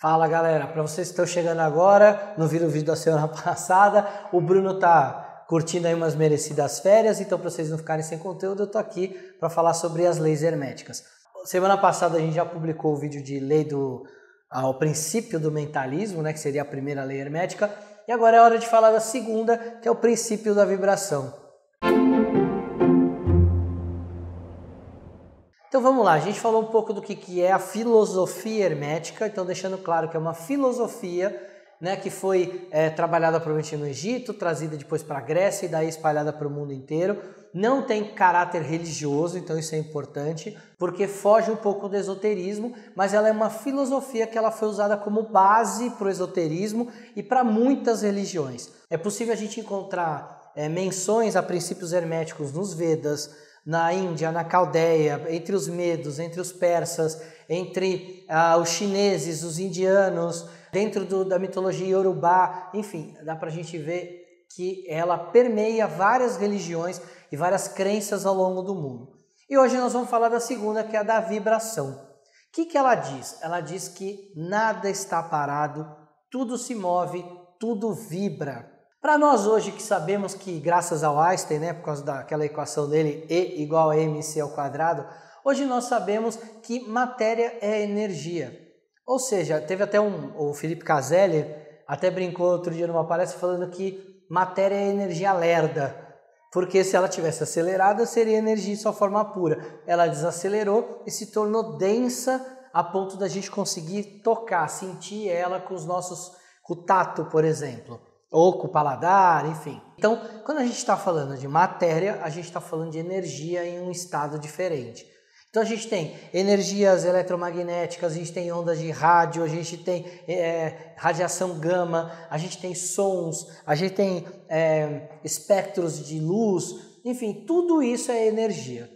Fala galera, para vocês que estão chegando agora, não viram o vídeo da semana passada, o Bruno tá curtindo aí umas merecidas férias, então para vocês não ficarem sem conteúdo, eu tô aqui para falar sobre as leis herméticas. Semana passada a gente já publicou o vídeo de lei do ao princípio do mentalismo, né, que seria a primeira lei hermética, e agora é hora de falar da segunda, que é o princípio da vibração. Então vamos lá, a gente falou um pouco do que, que é a filosofia hermética, então deixando claro que é uma filosofia né, que foi é, trabalhada provavelmente no Egito, trazida depois para a Grécia e daí espalhada para o mundo inteiro. Não tem caráter religioso, então isso é importante, porque foge um pouco do esoterismo, mas ela é uma filosofia que ela foi usada como base para o esoterismo e para muitas religiões. É possível a gente encontrar é, menções a princípios herméticos nos Vedas, na Índia, na Caldeia, entre os medos, entre os persas, entre ah, os chineses, os indianos, dentro do, da mitologia iorubá, enfim, dá para a gente ver que ela permeia várias religiões e várias crenças ao longo do mundo. E hoje nós vamos falar da segunda, que é a da vibração. O que, que ela diz? Ela diz que nada está parado, tudo se move, tudo vibra. Para nós hoje que sabemos que graças ao Einstein, né, por causa daquela equação dele E igual a mc ao quadrado, hoje nós sabemos que matéria é energia. Ou seja, teve até um, o Felipe Caselli até brincou outro dia numa palestra falando que matéria é energia lerda, porque se ela tivesse acelerada seria energia em sua forma pura. Ela desacelerou e se tornou densa a ponto da gente conseguir tocar, sentir ela com os nossos, com o tato, por exemplo ou com o paladar, enfim. Então, quando a gente está falando de matéria, a gente está falando de energia em um estado diferente. Então a gente tem energias eletromagnéticas, a gente tem ondas de rádio, a gente tem é, radiação gama, a gente tem sons, a gente tem é, espectros de luz, enfim, tudo isso é energia.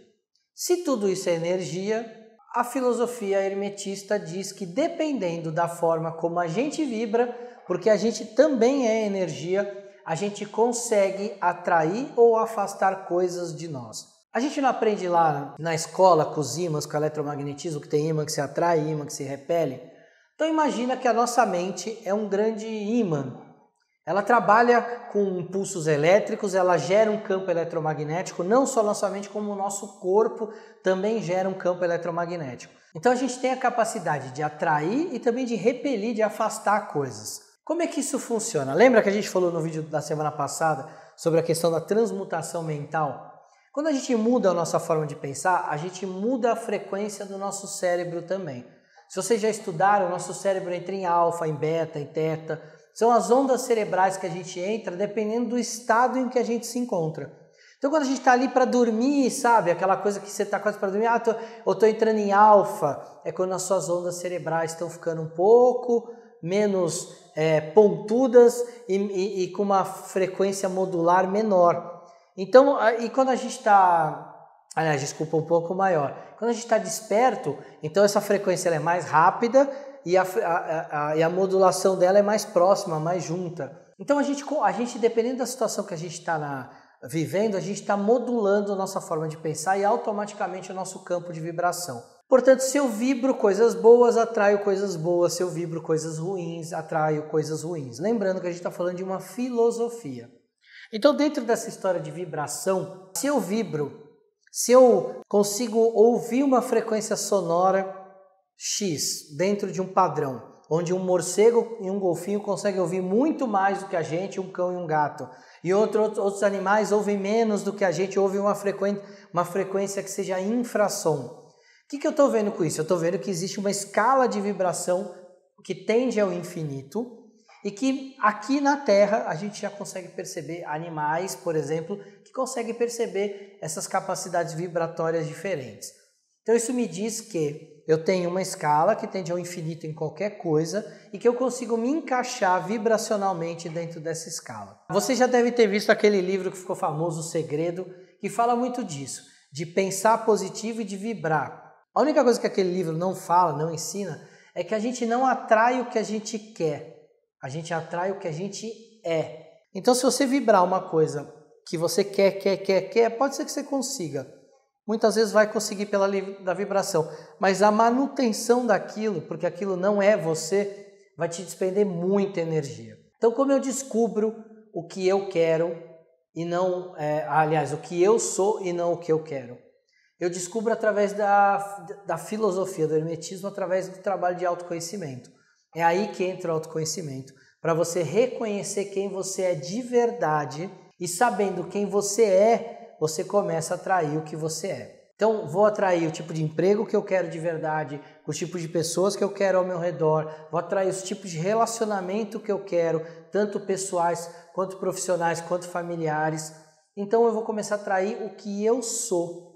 Se tudo isso é energia, a filosofia hermetista diz que dependendo da forma como a gente vibra, porque a gente também é energia, a gente consegue atrair ou afastar coisas de nós. A gente não aprende lá na escola com os ímãs, com o eletromagnetismo, que tem imã que se atrai, imã que se repele. Então imagina que a nossa mente é um grande imã. Ela trabalha com impulsos elétricos, ela gera um campo eletromagnético, não só nossa mente, como o nosso corpo também gera um campo eletromagnético. Então a gente tem a capacidade de atrair e também de repelir, de afastar coisas. Como é que isso funciona? Lembra que a gente falou no vídeo da semana passada sobre a questão da transmutação mental? Quando a gente muda a nossa forma de pensar, a gente muda a frequência do nosso cérebro também. Se vocês já estudaram, o nosso cérebro entra em alfa, em beta, em teta. São as ondas cerebrais que a gente entra dependendo do estado em que a gente se encontra. Então, quando a gente está ali para dormir, sabe? Aquela coisa que você está quase para dormir, ah, tô, eu estou entrando em alfa, é quando as suas ondas cerebrais estão ficando um pouco menos é, pontudas e, e, e, com uma frequência modular menor. Então, e quando a gente está, aliás, desculpa, um pouco maior, quando a gente está desperto, então essa frequência é mais rápida e a, a, a, e a modulação dela é mais próxima, mais junta. Então, a gente, a gente dependendo da situação que a gente está vivendo, a gente está modulando a nossa forma de pensar e automaticamente o nosso campo de vibração. Portanto, se eu vibro coisas boas, atraio coisas boas. Se eu vibro coisas ruins, atraio coisas ruins. Lembrando que a gente está falando de uma filosofia. Então, dentro dessa história de vibração, se eu vibro, se eu consigo ouvir uma frequência sonora X dentro de um padrão, onde um morcego e um golfinho conseguem ouvir muito mais do que a gente, um cão e um gato, e outro, outros animais ouvem menos do que a gente, ouvem uma uma frequência que seja infrassom que, que eu estou vendo com isso? Eu estou vendo que existe uma escala de vibração que tende ao infinito e que aqui na Terra a gente já consegue perceber animais, por exemplo, que conseguem perceber essas capacidades vibratórias diferentes. Então isso me diz que eu tenho uma escala que tende ao infinito em qualquer coisa e que eu consigo me encaixar vibracionalmente dentro dessa escala. Você já deve ter visto aquele livro que ficou famoso, O Segredo, que fala muito disso, de pensar positivo e de vibrar. A única coisa que aquele livro não fala, não ensina, é que a gente não atrai o que a gente quer, a gente atrai o que a gente é. Então, se você vibrar uma coisa que você quer, quer, quer, quer, pode ser que você consiga. Muitas vezes vai conseguir pela da vibração, mas a manutenção daquilo, porque aquilo não é você, vai te despender muita energia. Então, como eu descubro o que eu quero e não, é, aliás, o que eu sou e não o que eu quero? Eu descubro através da, da filosofia do hermetismo, através do trabalho de autoconhecimento. É aí que entra o autoconhecimento, para você reconhecer quem você é de verdade e sabendo quem você é, você começa a atrair o que você é. Então, vou atrair o tipo de emprego que eu quero de verdade, os tipos de pessoas que eu quero ao meu redor, vou atrair os tipos de relacionamento que eu quero, tanto pessoais quanto profissionais, quanto familiares. Então, eu vou começar a atrair o que eu sou.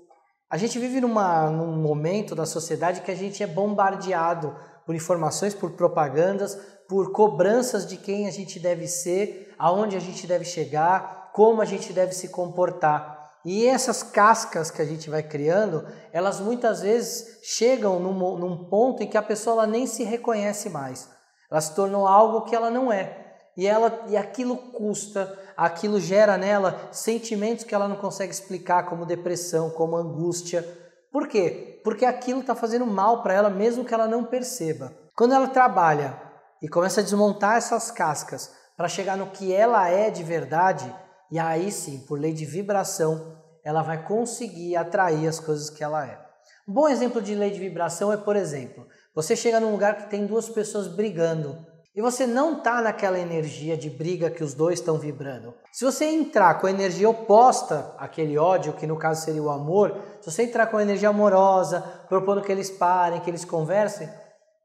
A gente vive numa, num momento da sociedade que a gente é bombardeado por informações, por propagandas, por cobranças de quem a gente deve ser, aonde a gente deve chegar, como a gente deve se comportar. E essas cascas que a gente vai criando, elas muitas vezes chegam num, num ponto em que a pessoa nem se reconhece mais. Ela se tornou algo que ela não é. E, ela, e aquilo custa, aquilo gera nela sentimentos que ela não consegue explicar, como depressão, como angústia. Por quê? Porque aquilo está fazendo mal para ela, mesmo que ela não perceba. Quando ela trabalha e começa a desmontar essas cascas para chegar no que ela é de verdade, e aí sim, por lei de vibração, ela vai conseguir atrair as coisas que ela é. Um bom exemplo de lei de vibração é, por exemplo, você chega num lugar que tem duas pessoas brigando e você não está naquela energia de briga que os dois estão vibrando. Se você entrar com a energia oposta àquele ódio, que no caso seria o amor, se você entrar com a energia amorosa, propondo que eles parem, que eles conversem,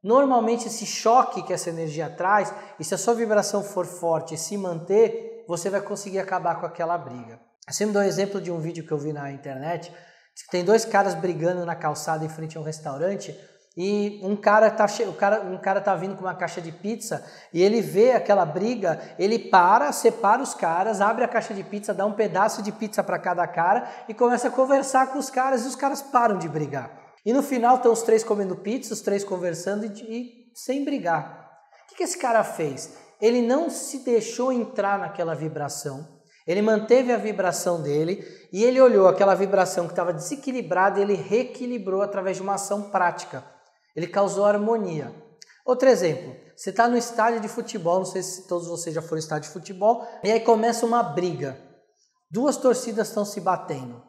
normalmente esse choque que essa energia traz, e se a sua vibração for forte e se manter, você vai conseguir acabar com aquela briga. Eu sempre dou um exemplo de um vídeo que eu vi na internet. Tem dois caras brigando na calçada em frente a um restaurante e um cara tá o cara, um cara tá vindo com uma caixa de pizza e ele vê aquela briga, ele para, separa os caras, abre a caixa de pizza, dá um pedaço de pizza para cada cara e começa a conversar com os caras e os caras param de brigar. E no final estão os três comendo pizza, os três conversando e, e sem brigar. O que, que esse cara fez? Ele não se deixou entrar naquela vibração. Ele manteve a vibração dele e ele olhou aquela vibração que estava desequilibrada ele reequilibrou através de uma ação prática. Ele causou harmonia. Outro exemplo, você está no estádio de futebol, não sei se todos vocês já foram estádio de futebol, e aí começa uma briga. Duas torcidas estão se batendo.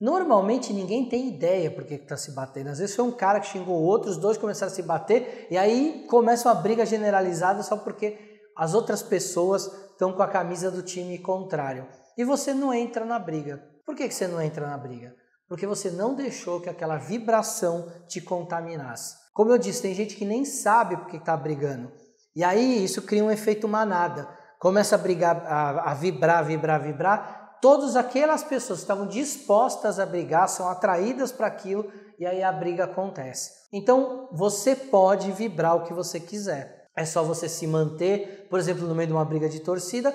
Normalmente ninguém tem ideia por que está se batendo. Às vezes foi um cara que xingou o outro, os dois começaram a se bater, e aí começa uma briga generalizada só porque as outras pessoas estão com a camisa do time contrário. E você não entra na briga. Por que você não entra na briga? Porque você não deixou que aquela vibração te contaminasse. Como eu disse, tem gente que nem sabe por que está brigando. E aí isso cria um efeito manada. Começa a brigar, a, a vibrar, vibrar, vibrar. Todas aquelas pessoas que estavam dispostas a brigar são atraídas para aquilo e aí a briga acontece. Então você pode vibrar o que você quiser. É só você se manter, por exemplo, no meio de uma briga de torcida,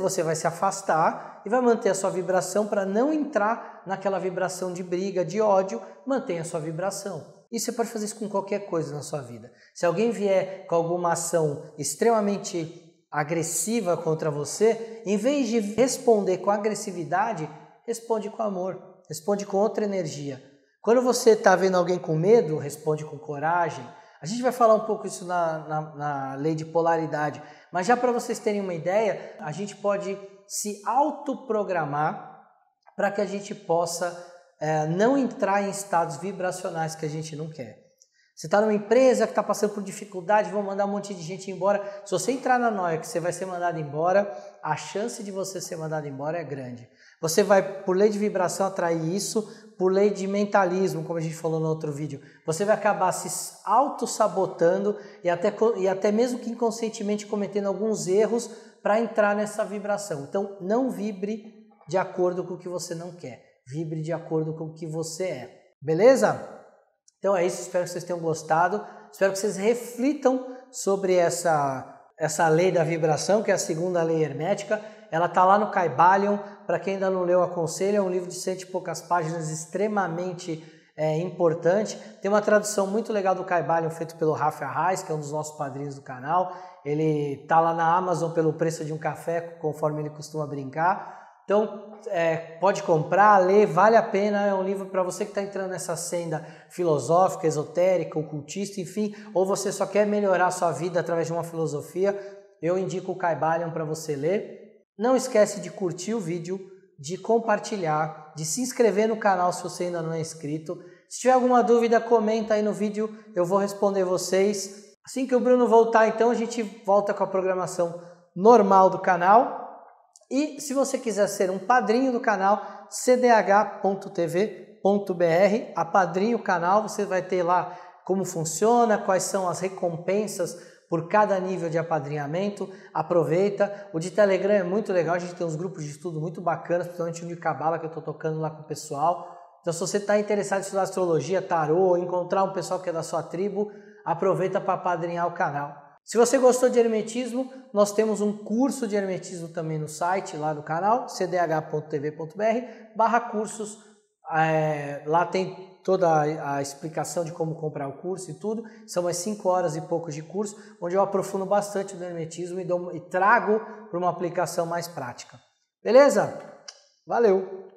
você vai se afastar e vai manter a sua vibração para não entrar naquela vibração de briga, de ódio, mantenha a sua vibração. E você pode fazer isso com qualquer coisa na sua vida. Se alguém vier com alguma ação extremamente agressiva contra você, em vez de responder com agressividade, responde com amor, responde com outra energia. Quando você está vendo alguém com medo, responde com coragem a gente vai falar um pouco isso na, na, na lei de polaridade, mas já para vocês terem uma ideia, a gente pode se autoprogramar para que a gente possa é, não entrar em estados vibracionais que a gente não quer. Você está numa empresa que está passando por dificuldade, vão mandar um monte de gente embora. Se você entrar na noia que você vai ser mandado embora, a chance de você ser mandado embora é grande. Você vai, por lei de vibração, atrair isso, por lei de mentalismo, como a gente falou no outro vídeo, você vai acabar se auto-sabotando e até, e até mesmo que inconscientemente cometendo alguns erros para entrar nessa vibração. Então, não vibre de acordo com o que você não quer, vibre de acordo com o que você é. Beleza? Então é isso, espero que vocês tenham gostado, espero que vocês reflitam sobre essa, essa lei da vibração, que é a segunda lei hermética. Ela está lá no Caibalion, para quem ainda não leu, aconselho, é um livro de cento e poucas páginas, extremamente é, importante. Tem uma tradução muito legal do Caibalion, feito pelo Rafa Reis, que é um dos nossos padrinhos do canal. Ele está lá na Amazon pelo preço de um café, conforme ele costuma brincar. Então, é, pode comprar, ler, vale a pena. É um livro para você que está entrando nessa senda filosófica, esotérica, ocultista, enfim, ou você só quer melhorar sua vida através de uma filosofia. Eu indico o Caibalion para você ler. Não esquece de curtir o vídeo, de compartilhar, de se inscrever no canal se você ainda não é inscrito. Se tiver alguma dúvida, comenta aí no vídeo, eu vou responder vocês. Assim que o Bruno voltar, então, a gente volta com a programação normal do canal. E se você quiser ser um padrinho do canal, cdh.tv.br, a padrinho canal, você vai ter lá como funciona, quais são as recompensas por cada nível de apadrinhamento. Aproveita. O de Telegram é muito legal, a gente tem uns grupos de estudo muito bacanas, principalmente o de Cabala que eu estou tocando lá com o pessoal. Então, se você está interessado em estudar astrologia, tarô, encontrar um pessoal que é da sua tribo, aproveita para apadrinhar o canal. Se você gostou de hermetismo, nós temos um curso de hermetismo também no site lá do canal, cdh.tv.br barra cursos. É, lá tem toda a, a, explicação de como comprar o curso e tudo. São mais 5 horas e poucos de curso, onde eu aprofundo bastante do hermetismo e, dou, e trago para uma aplicação mais prática. Beleza? Valeu!